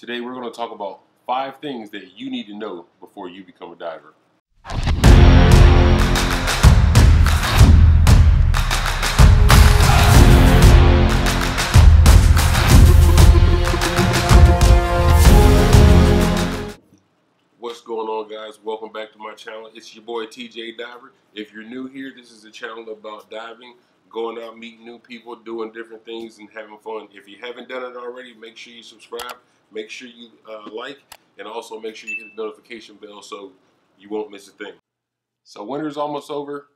Today we're going to talk about five things that you need to know before you become a diver. What's going on guys? Welcome back to my channel. It's your boy TJ Diver. If you're new here, this is a channel about diving, going out, meeting new people, doing different things and having fun. If you haven't done it already, make sure you subscribe, make sure you uh, like, and also make sure you hit the notification bell so you won't miss a thing. So winter's almost over,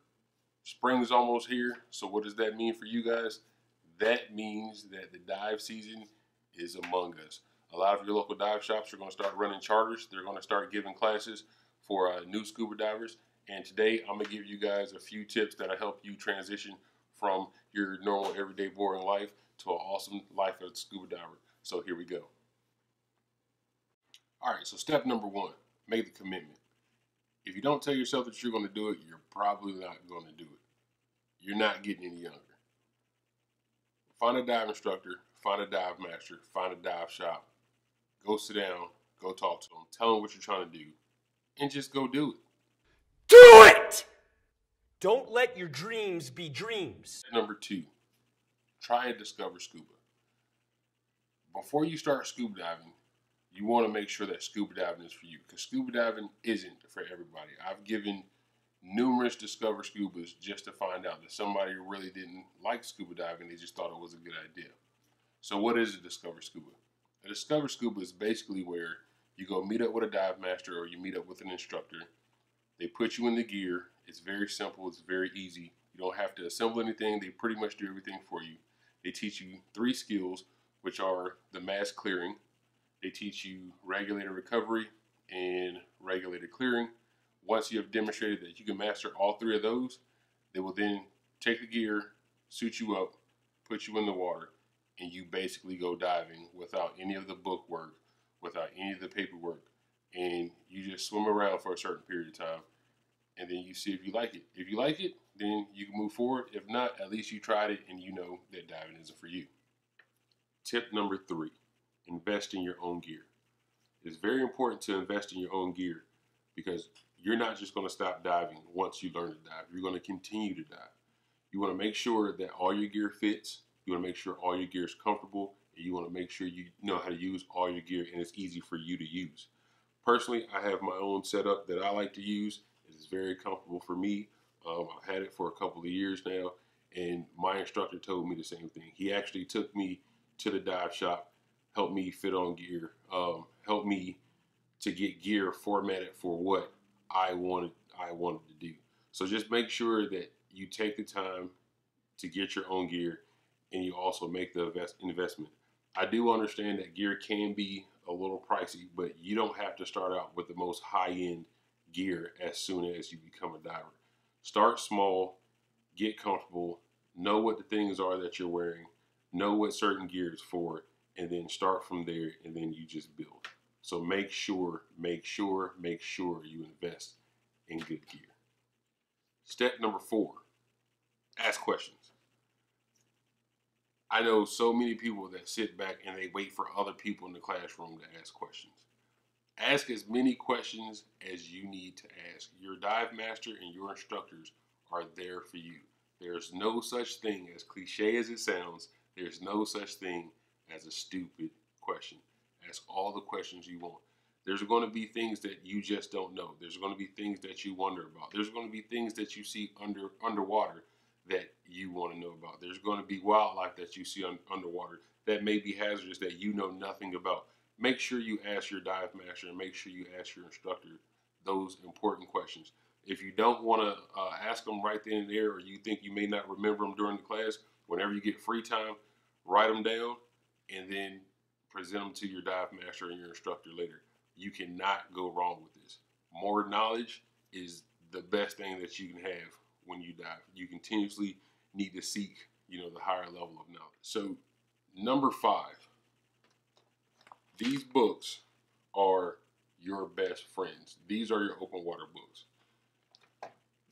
spring is almost here. So what does that mean for you guys? That means that the dive season is among us. A lot of your local dive shops are going to start running charters. They're going to start giving classes for uh, new scuba divers. And today I'm going to give you guys a few tips that'll help you transition from your normal, everyday, boring life to an awesome life as a scuba diver. So here we go. All right, so step number one make the commitment. If you don't tell yourself that you're going to do it, you're probably not going to do it. You're not getting any younger. Find a dive instructor, find a dive master, find a dive shop, Go sit down, go talk to them, tell them what you're trying to do, and just go do it. Do it! Don't let your dreams be dreams. Number two, try and discover scuba. Before you start scuba diving, you want to make sure that scuba diving is for you because scuba diving isn't for everybody. I've given numerous discover scubas just to find out that somebody really didn't like scuba diving, they just thought it was a good idea. So, what is a discover scuba? A Discover Scuba is basically where you go meet up with a dive master or you meet up with an instructor. They put you in the gear. It's very simple. It's very easy. You don't have to assemble anything. They pretty much do everything for you. They teach you three skills, which are the mask clearing. They teach you regulator recovery and regulator clearing. Once you have demonstrated that you can master all three of those, they will then take the gear, suit you up, put you in the water, and you basically go diving without any of the book work, without any of the paperwork, and you just swim around for a certain period of time, and then you see if you like it. If you like it, then you can move forward. If not, at least you tried it and you know that diving isn't for you. Tip number three invest in your own gear. It's very important to invest in your own gear because you're not just going to stop diving once you learn to dive. You're going to continue to dive. You want to make sure that all your gear fits, you want to make sure all your gear is comfortable and you want to make sure you know how to use all your gear and it's easy for you to use. Personally, I have my own setup that I like to use. It's very comfortable for me. Um, I've had it for a couple of years now, and my instructor told me the same thing. He actually took me to the dive shop, helped me fit on gear, um, me to get gear formatted for what I wanted I wanted to do. So just make sure that you take the time to get your own gear and you also make the invest investment. I do understand that gear can be a little pricey, but you don't have to start out with the most high end gear as soon as you become a diver. Start small, get comfortable, know what the things are that you're wearing, know what certain gear is for, and then start from there and then you just build. So make sure, make sure, make sure you invest in good gear. Step number four ask questions. I know so many people that sit back and they wait for other people in the classroom to ask questions. Ask as many questions as you need to ask. Your dive master and your instructors are there for you. There's no such thing, as cliche as it sounds, there's no such thing as a stupid question. Ask all the questions you want. There's going to be things that you just don't know. There's going to be things that you wonder about. There's going to be things that you see under underwater that you want to know about. There's going to be wildlife that you see un- underwater that may be hazardous that you know nothing about. Make sure you ask your dive master and make sure you ask your instructor those important questions. If you don't want to uh, ask them right then and there, or you think you may not remember them during the class, whenever you get free time, write them down and then present them to your dive master and your instructor later. You cannot go wrong with this. More knowledge is the best thing that you can have when you dive. You continuously need to seek, you know, the higher level of knowledge. So, number five, these books are your best friends. These are your open water books.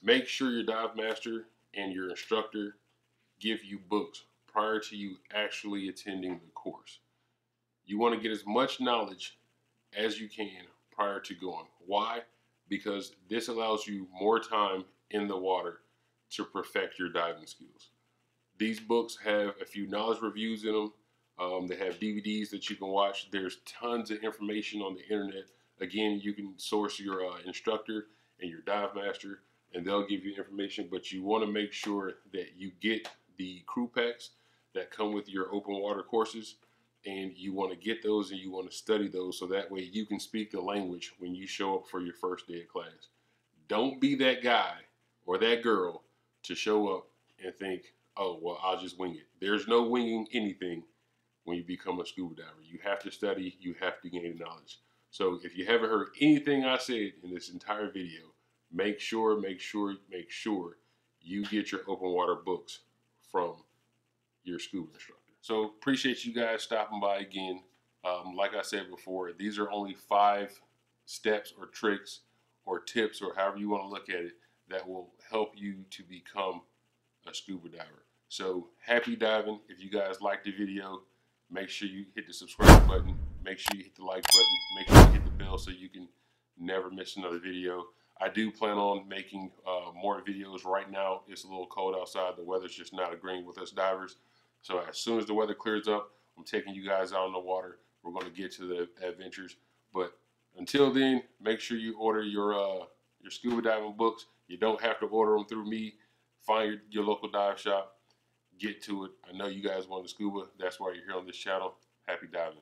Make sure your dive master and your instructor give you books prior to you actually attending the course. You want to get as much knowledge as you can prior to going. Why? Because this allows you more time in the water to perfect your diving skills. These books have a few knowledge reviews in them. Um, they have DVDs that you can watch. There's tons of information on the internet. Again, you can source your uh, instructor and your dive master, and they'll give you information. But you want to make sure that you get the crew packs that come with your open water courses, and you want to get those and you want to study those so that way you can speak the language when you show up for your first day of class. Don't be that guy or that girl to show up and think, oh, well, I'll just wing it. There's no winging anything when you become a scuba diver. You have to study, you have to gain knowledge. So if you haven't heard anything I said in this entire video, make sure, make sure, make sure you get your open water books from your scuba instructor. So appreciate you guys stopping by again. Um, like I said before, these are only five steps or tricks or tips or however you want to look at it that will help you to become a scuba diver. So happy diving. If you guys liked the video, make sure you hit the subscribe button. Make sure you hit the like button. Make sure you hit the bell so you can never miss another video. I do plan on making uh, more videos. Right now, it's a little cold outside. The weather's just not agreeing with us divers. So as soon as the weather clears up, I'm taking you guys out in the water. We're going to get to the adventures. But until then, make sure you order your uh, your scuba diving books. You don't have to order them through me. Find your, your local dive shop. Get to it. I know you guys want to scuba. That's why you're here on this channel. Happy diving.